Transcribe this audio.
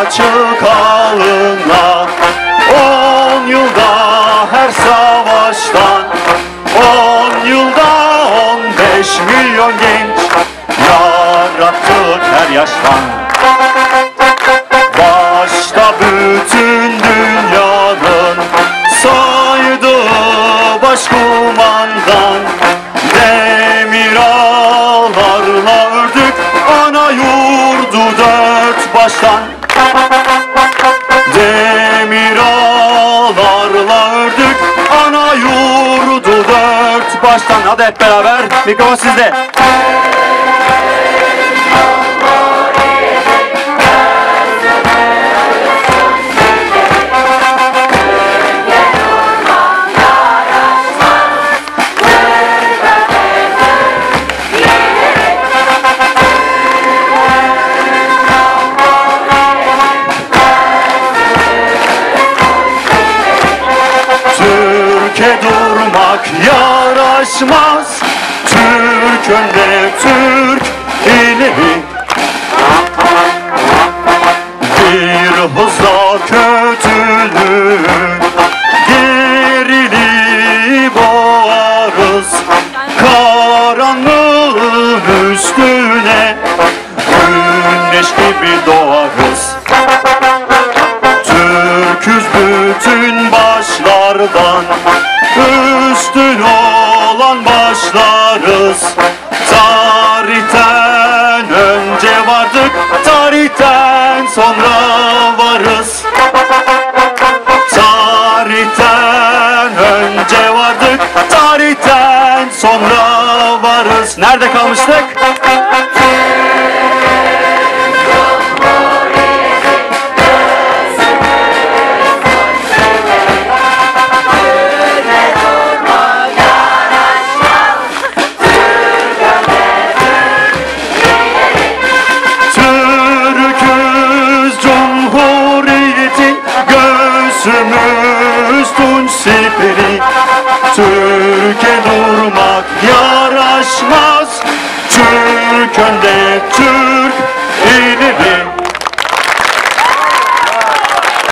açık On yılda her savaştan. On yılda on beş milyon genç Yarattık her yaştan. Başta bütün dünyanın saydığı başkumandan. Demir ağlarla ördük ana yurdu dört baştan Demir ağlarla ördük ana yurdu dört. Baştan Hadi hep beraber mikrofon sizde. Türkiye yaraşmaz. Türk önde Türk ileri. Bir hızla kötülüğü gerili boğarız. Karanlığın üstüne güneş gibi doğarız başlardan Üstün olan başlarız. Tarihten önce vardık Tarihten sonra varız. Tarihten önce vardık Tarihten sonra varız. Nerede kalmıştık? Tunç siperi Türkiye durmak yaraşmaz. Türk önde Türk ileri